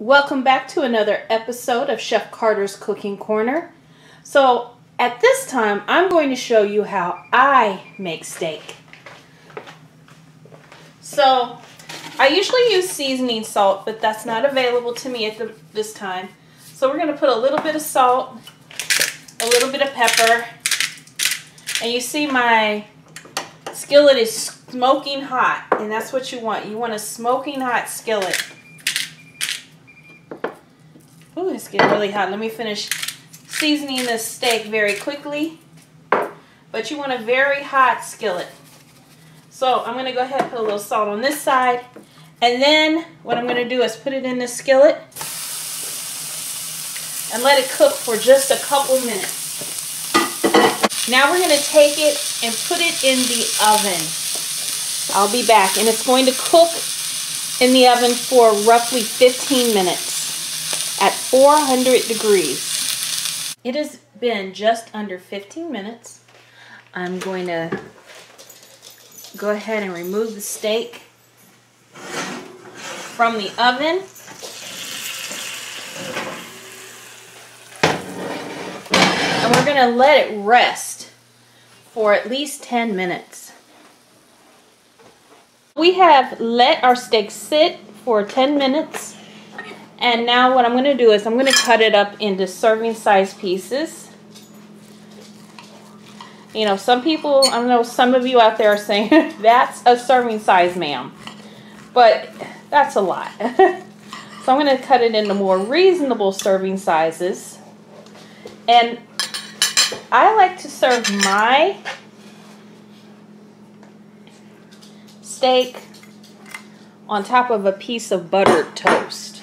Welcome back to another episode of Chef Carter's Cooking Corner. So, at this time, I'm going to show you how I make steak. So, I usually use seasoning salt, but that's not available to me at the, this time. So, we're going to put a little bit of salt, a little bit of pepper, and you see my skillet is smoking hot, and that's what you want. You want a smoking hot skillet. It's getting really hot. Let me finish seasoning this steak very quickly. But you want a very hot skillet. So I'm going to go ahead and put a little salt on this side. And then what I'm going to do is put it in the skillet and let it cook for just a couple minutes. Now we're going to take it and put it in the oven. I'll be back. And it's going to cook in the oven for roughly 15 minutes at 400 degrees. It has been just under 15 minutes. I'm going to go ahead and remove the steak from the oven. And we're going to let it rest for at least 10 minutes. We have let our steak sit for 10 minutes and now what I'm going to do is I'm going to cut it up into serving size pieces. You know, some people, I know some of you out there are saying, that's a serving size, ma'am. But that's a lot. so I'm going to cut it into more reasonable serving sizes. And I like to serve my steak on top of a piece of buttered toast.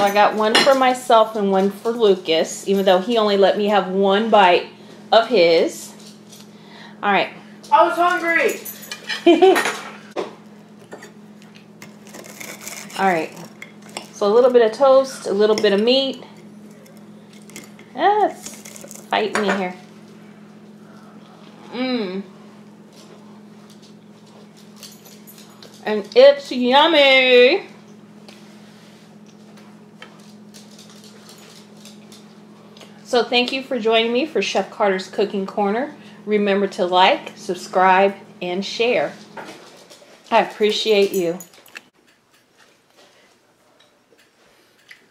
So I got one for myself and one for Lucas, even though he only let me have one bite of his. All right. I was hungry. All right. So a little bit of toast, a little bit of meat. Ah, it's fighting me here. Mmm. And it's yummy. So thank you for joining me for Chef Carter's Cooking Corner. Remember to like, subscribe, and share. I appreciate you.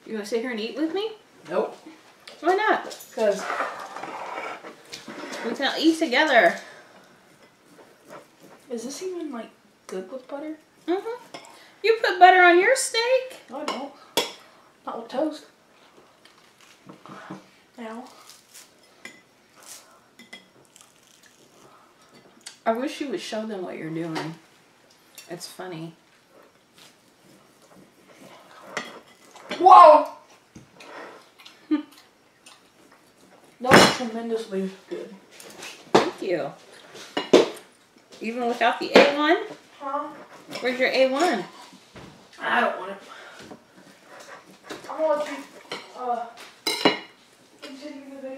You want to sit here and eat with me? Nope. Why not? Because we can eat together. is this even like good with butter? Mm-hmm. You put butter on your steak? I don't. Not with toast. Now. I wish you would show them what you're doing. It's funny. Whoa! that was tremendously good. Thank you. Even without the A1? Huh? Where's your A1? I don't want it. I'm gonna uh